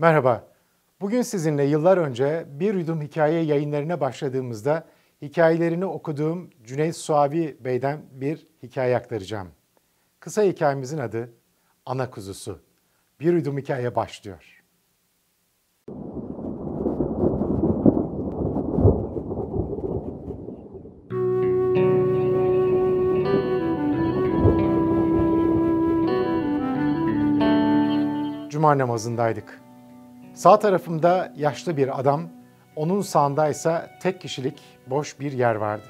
Merhaba. Bugün sizinle yıllar önce Bir Yudum Hikaye yayınlarına başladığımızda hikayelerini okuduğum Cüneyt Suavi Bey'den bir hikaye aktaracağım. Kısa hikayemizin adı Ana Kuzusu. Bir Yudum Hikaye başlıyor. Cuma namazındaydık. Sağ tarafımda yaşlı bir adam, onun sağındaysa tek kişilik boş bir yer vardı.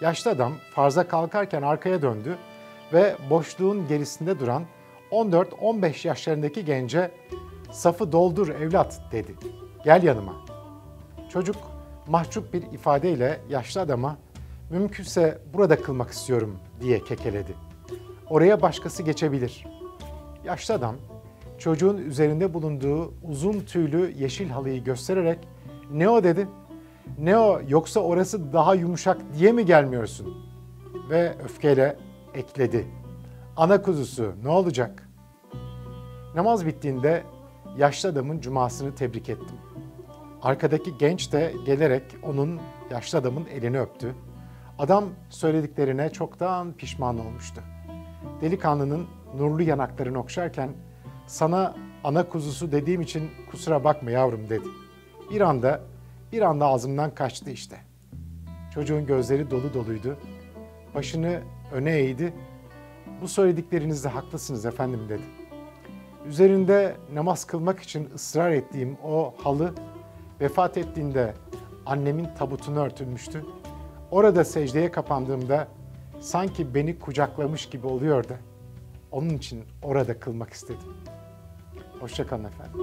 Yaşlı adam farza kalkarken arkaya döndü ve boşluğun gerisinde duran 14-15 yaşlarındaki gence "Safı doldur evlat." dedi. "Gel yanıma." Çocuk mahcup bir ifadeyle yaşlı adama "Mümkünse burada kılmak istiyorum." diye kekeledi. "Oraya başkası geçebilir." Yaşlı adam çocuğun üzerinde bulunduğu uzun tüylü yeşil halıyı göstererek ne o dedi. Ne o yoksa orası daha yumuşak diye mi gelmiyorsun? Ve öfkeyle ekledi. Ana kuzusu ne olacak? Namaz bittiğinde yaşlı adamın cumasını tebrik ettim. Arkadaki genç de gelerek onun yaşlı adamın elini öptü. Adam söylediklerine çoktan pişman olmuştu. Delikanlının nurlu yanaklarını okşarken sana ana kuzusu dediğim için kusura bakma yavrum dedi. Bir anda, bir anda ağzımdan kaçtı işte. Çocuğun gözleri dolu doluydu. Başını öne eğdi. Bu söylediklerinizde haklısınız efendim dedi. Üzerinde namaz kılmak için ısrar ettiğim o halı vefat ettiğinde annemin tabutunu örtülmüştü. Orada secdeye kapandığımda sanki beni kucaklamış gibi oluyordu. Onun için orada kılmak istedim. Hoşçakalın efendim.